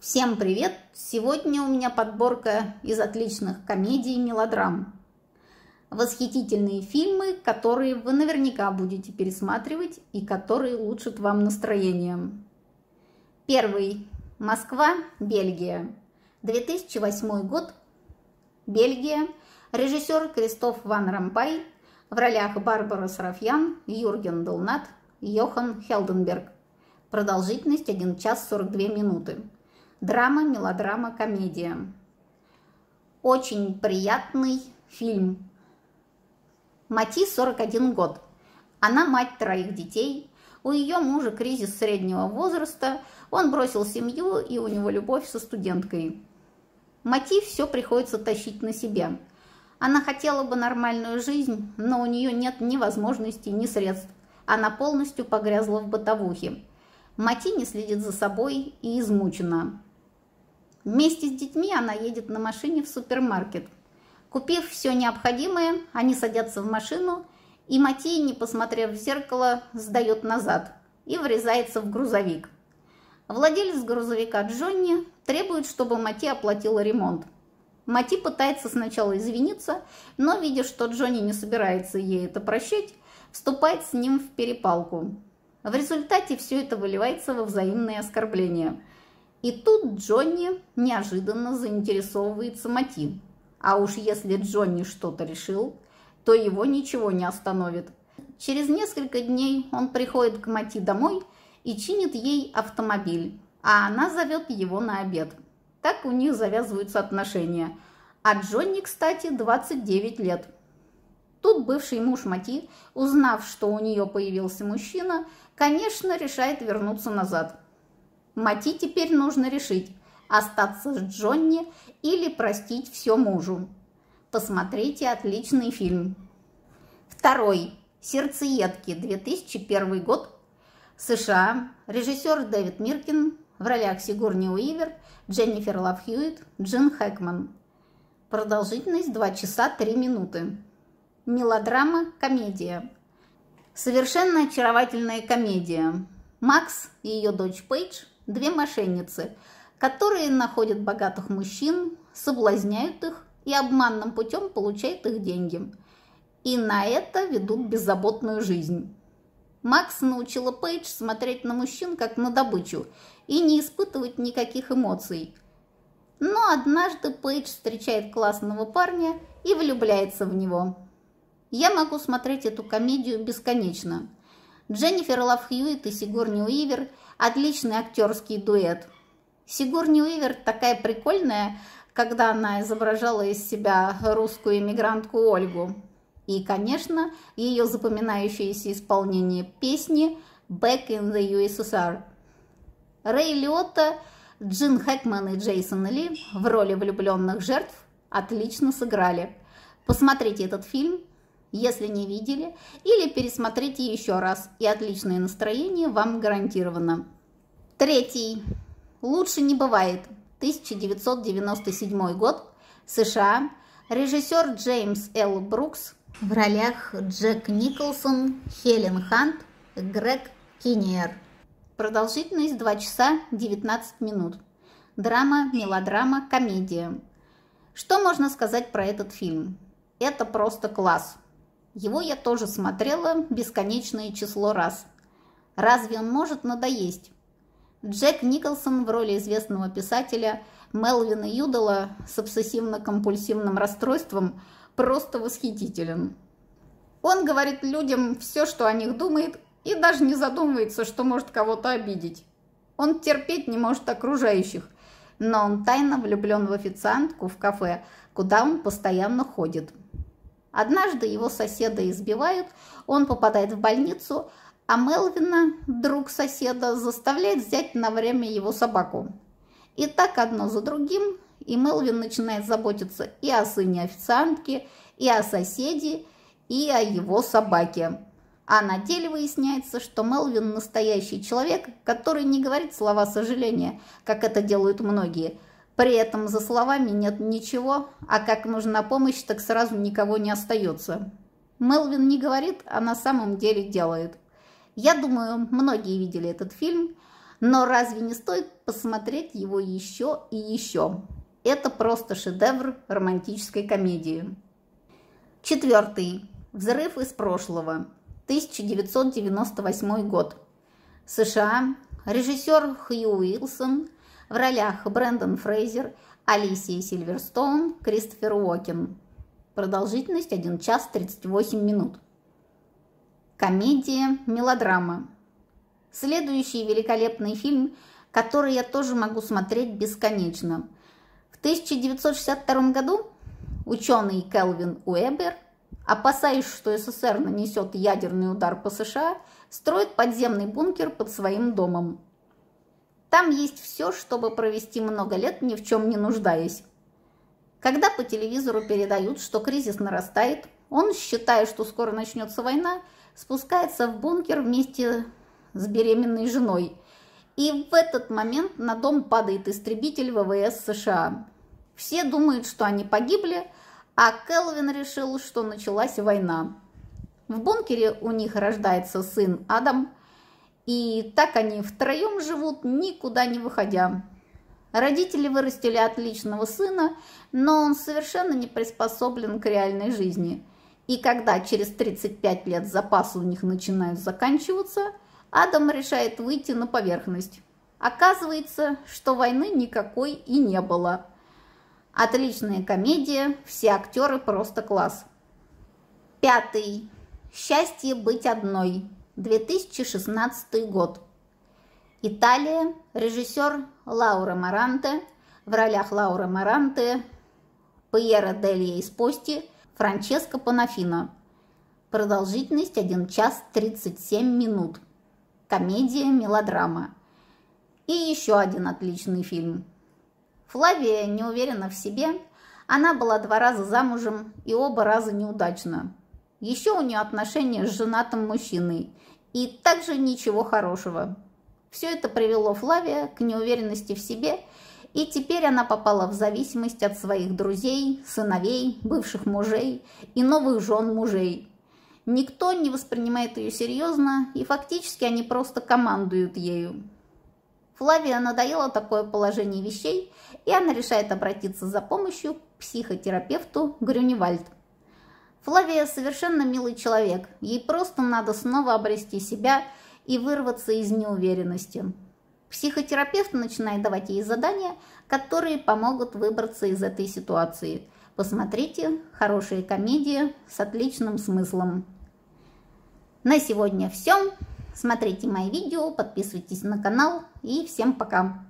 Всем привет! Сегодня у меня подборка из отличных комедий и мелодрам. Восхитительные фильмы, которые вы наверняка будете пересматривать и которые улучшат вам настроение. Первый. Москва, Бельгия. 2008 год. Бельгия. Режиссер Кристоф Ван Рампай. В ролях Барбара Сарафьян, Юрген Долнат, Йохан Хелденберг. Продолжительность 1 час 42 минуты. Драма, мелодрама, комедия. Очень приятный фильм. Мати 41 год. Она мать троих детей. У ее мужа кризис среднего возраста. Он бросил семью, и у него любовь со студенткой. Мати все приходится тащить на себе. Она хотела бы нормальную жизнь, но у нее нет ни возможностей, ни средств. Она полностью погрязла в бытовухе. Мати не следит за собой и измучена. Вместе с детьми она едет на машине в супермаркет. Купив все необходимое, они садятся в машину, и Мати, не посмотрев в зеркало, сдает назад и врезается в грузовик. Владелец грузовика Джонни требует, чтобы Мати оплатила ремонт. Мати пытается сначала извиниться, но, видя, что Джонни не собирается ей это прощать, вступает с ним в перепалку. В результате все это выливается во взаимные оскорбления – и тут Джонни неожиданно заинтересовывается Мати. А уж если Джонни что-то решил, то его ничего не остановит. Через несколько дней он приходит к Мати домой и чинит ей автомобиль, а она зовет его на обед. Так у них завязываются отношения. А Джонни, кстати, 29 лет. Тут бывший муж Мати, узнав, что у нее появился мужчина, конечно, решает вернуться назад. Мати теперь нужно решить, остаться с Джонни или простить все мужу. Посмотрите отличный фильм. Второй. Сердцеедки. 2001 год. США. Режиссер Дэвид Миркин. В ролях Сигурни Уивер, Дженнифер Лав Хьюитт, Джин Хэкман. Продолжительность 2 часа 3 минуты. Мелодрама, комедия. Совершенно очаровательная комедия. Макс и ее дочь Пейдж две мошенницы, которые находят богатых мужчин, соблазняют их и обманным путем получают их деньги. И на это ведут беззаботную жизнь. Макс научила Пейдж смотреть на мужчин как на добычу и не испытывать никаких эмоций. Но однажды Пейдж встречает классного парня и влюбляется в него. Я могу смотреть эту комедию бесконечно. Дженнифер Лав Хьюитт и Сигурни Уивер – Отличный актерский дуэт. Сигурни Уивер такая прикольная, когда она изображала из себя русскую иммигрантку Ольгу. И, конечно, ее запоминающееся исполнение песни «Back in the USSR». Рэй Лиотта, Джин Хэкман и Джейсон Ли в роли влюбленных жертв отлично сыграли. Посмотрите этот фильм, если не видели, или пересмотрите еще раз, и отличное настроение вам гарантировано. Третий. Лучше не бывает. 1997 год. США. Режиссер Джеймс Л. Брукс. В ролях Джек Николсон, Хелен Хант, Грег Киннер. Продолжительность 2 часа 19 минут. Драма, мелодрама, комедия. Что можно сказать про этот фильм? Это просто класс. Его я тоже смотрела бесконечное число раз. Разве он может надоесть? Джек Николсон в роли известного писателя Мелвина Юдала с обсессивно-компульсивным расстройством просто восхитителен. Он говорит людям все, что о них думает, и даже не задумывается, что может кого-то обидеть. Он терпеть не может окружающих, но он тайно влюблен в официантку в кафе, куда он постоянно ходит. Однажды его соседа избивают, он попадает в больницу, а Мелвина, друг соседа, заставляет взять на время его собаку. И так одно за другим, и Мелвин начинает заботиться и о сыне официантки, и о соседе, и о его собаке. А на деле выясняется, что Мелвин настоящий человек, который не говорит слова сожаления, как это делают многие – при этом за словами нет ничего, а как нужна помощь, так сразу никого не остается. Мелвин не говорит, а на самом деле делает. Я думаю, многие видели этот фильм. Но разве не стоит посмотреть его еще и еще? Это просто шедевр романтической комедии. Четвертый. Взрыв из прошлого. 1998 год. США. Режиссер Хью Уилсон. В ролях Брэндон Фрейзер, Алисия Сильверстоун, Кристофер Уокен. Продолжительность 1 час 38 минут. Комедия, мелодрама. Следующий великолепный фильм, который я тоже могу смотреть бесконечно. В 1962 году ученый Келвин Уэбер, опасаясь, что СССР нанесет ядерный удар по США, строит подземный бункер под своим домом. Там есть все, чтобы провести много лет, ни в чем не нуждаясь. Когда по телевизору передают, что кризис нарастает, он, считая, что скоро начнется война, спускается в бункер вместе с беременной женой. И в этот момент на дом падает истребитель ВВС США. Все думают, что они погибли, а Келвин решил, что началась война. В бункере у них рождается сын Адам, и так они втроем живут, никуда не выходя. Родители вырастили отличного сына, но он совершенно не приспособлен к реальной жизни. И когда через 35 лет запасы у них начинают заканчиваться – Адам решает выйти на поверхность. Оказывается, что войны никакой и не было. Отличная комедия, все актеры просто класс. Пятый. Счастье быть одной. 2016 год. Италия. Режиссер Лаура Маранте. В ролях Лаура Маранте, Пьера Делья из Пости, Франческо Панафино. Продолжительность 1 час 37 минут комедия, мелодрама. И еще один отличный фильм. Флавия не уверена в себе. Она была два раза замужем и оба раза неудачно. Еще у нее отношения с женатым мужчиной. И также ничего хорошего. Все это привело Флавия к неуверенности в себе, и теперь она попала в зависимость от своих друзей, сыновей, бывших мужей и новых жен мужей. Никто не воспринимает ее серьезно, и фактически они просто командуют ею. Флавия надоело такое положение вещей, и она решает обратиться за помощью к психотерапевту Грюневальд. Флавия совершенно милый человек, ей просто надо снова обрести себя и вырваться из неуверенности. Психотерапевт начинает давать ей задания, которые помогут выбраться из этой ситуации. Посмотрите, хорошая комедия с отличным смыслом. На сегодня все. Смотрите мои видео, подписывайтесь на канал и всем пока.